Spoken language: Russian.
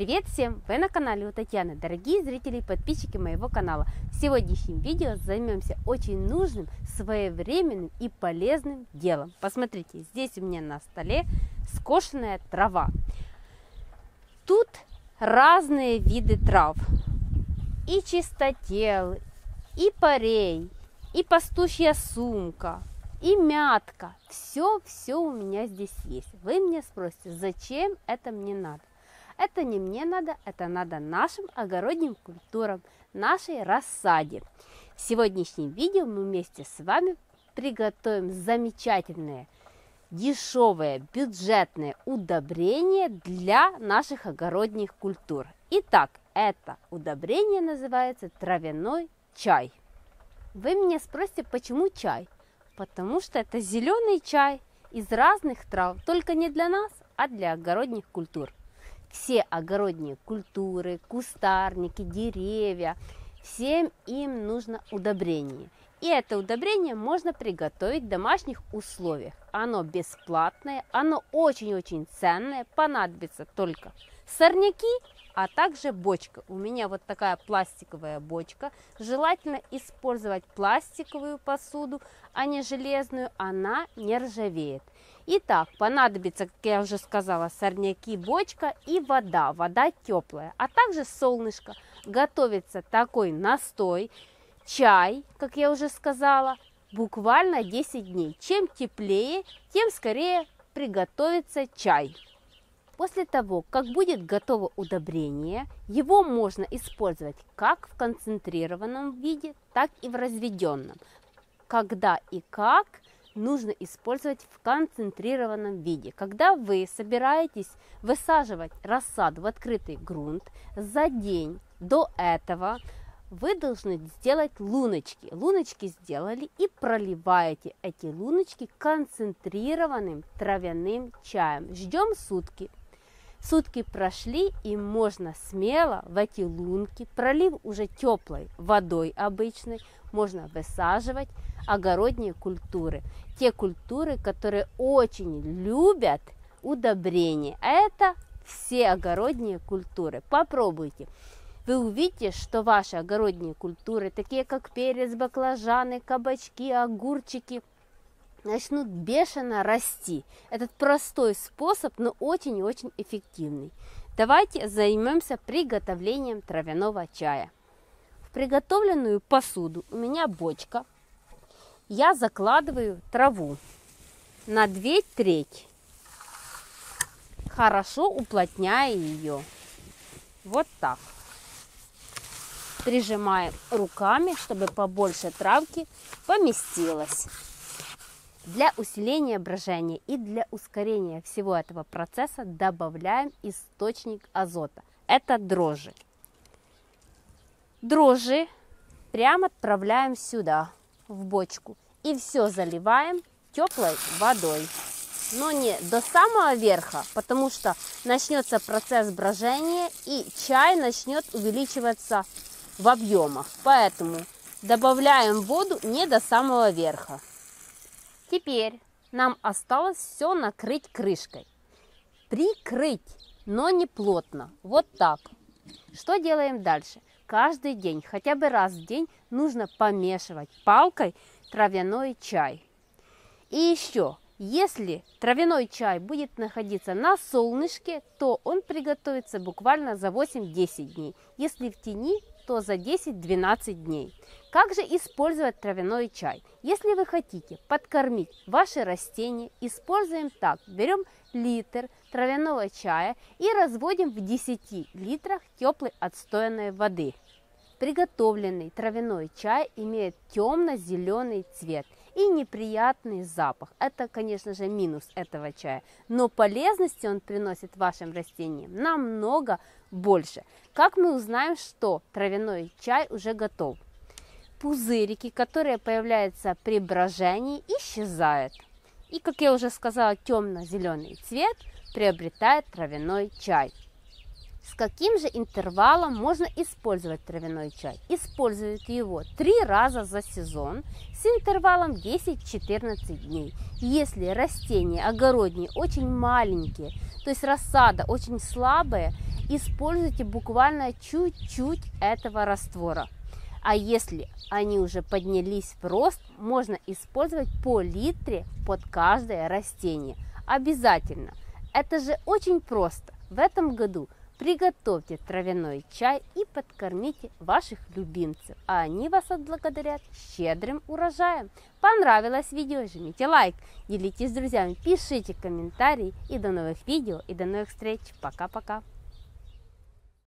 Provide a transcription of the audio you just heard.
Привет всем! Вы на канале у Татьяны, дорогие зрители и подписчики моего канала. В сегодняшнем видео займемся очень нужным, своевременным и полезным делом. Посмотрите, здесь у меня на столе скошенная трава. Тут разные виды трав. И чистотел, и парей, и пастушья сумка, и мятка. Все-все у меня здесь есть. Вы мне спросите, зачем это мне надо? Это не мне надо, это надо нашим огородным культурам, нашей рассаде. В сегодняшнем видео мы вместе с вами приготовим замечательные, дешевые, бюджетные удобрения для наших огородных культур. Итак, это удобрение называется травяной чай. Вы меня спросите, почему чай? Потому что это зеленый чай из разных трав, только не для нас, а для огородных культур все огородные культуры, кустарники, деревья, всем им нужно удобрение. И это удобрение можно приготовить в домашних условиях. Оно бесплатное, оно очень-очень ценное, понадобится только сорняки, а также бочка. У меня вот такая пластиковая бочка. Желательно использовать пластиковую посуду, а не железную, она не ржавеет. Итак, понадобится, как я уже сказала, сорняки, бочка и вода. Вода теплая, а также солнышко. Готовится такой настой, чай, как я уже сказала, буквально 10 дней. Чем теплее, тем скорее приготовится чай. После того, как будет готово удобрение, его можно использовать как в концентрированном виде, так и в разведенном. Когда и как – нужно использовать в концентрированном виде. Когда вы собираетесь высаживать рассаду в открытый грунт, за день до этого вы должны сделать луночки. Луночки сделали и проливаете эти луночки концентрированным травяным чаем. Ждем сутки. Сутки прошли, и можно смело в эти лунки, пролив уже теплой водой обычной, можно высаживать огородные культуры. Те культуры, которые очень любят удобрения. А это все огородные культуры. Попробуйте. Вы увидите, что ваши огородные культуры, такие как перец, баклажаны, кабачки, огурчики, начнут бешено расти. Этот простой способ, но очень и очень эффективный. Давайте займемся приготовлением травяного чая. В приготовленную посуду у меня бочка. Я закладываю траву на 2 трети. Хорошо уплотняя ее. Вот так. Прижимаем руками, чтобы побольше травки поместилось. Для усиления брожения и для ускорения всего этого процесса добавляем источник азота. Это дрожжи. Дрожжи прямо отправляем сюда, в бочку. И все заливаем теплой водой. Но не до самого верха, потому что начнется процесс брожения и чай начнет увеличиваться в объемах. Поэтому добавляем воду не до самого верха. Теперь нам осталось все накрыть крышкой. Прикрыть, но не плотно. Вот так. Что делаем дальше? Каждый день, хотя бы раз в день, нужно помешивать палкой травяной чай. И еще, если травяной чай будет находиться на солнышке, то он приготовится буквально за 8-10 дней. Если в тени, то за 10-12 дней. Как же использовать травяной чай? Если вы хотите подкормить ваши растения, используем так. Берем литр травяного чая и разводим в 10 литрах теплой отстоянной воды. Приготовленный травяной чай имеет темно-зеленый цвет и неприятный запах. Это, конечно же, минус этого чая, но полезности он приносит вашим растениям намного больше. Как мы узнаем, что травяной чай уже готов? Пузырики, которые появляются при брожении, исчезают. И, как я уже сказала, темно-зеленый цвет приобретает травяной чай. С каким же интервалом можно использовать травяной чай? Используют его три раза за сезон с интервалом 10-14 дней. Если растения огородние очень маленькие, то есть рассада очень слабая, используйте буквально чуть-чуть этого раствора. А если они уже поднялись в рост, можно использовать по литре под каждое растение. Обязательно. Это же очень просто. В этом году приготовьте травяной чай и подкормите ваших любимцев, а они вас отблагодарят щедрым урожаем. Понравилось видео? Жмите лайк, делитесь с друзьями, пишите комментарии и до новых видео и до новых встреч. Пока-пока.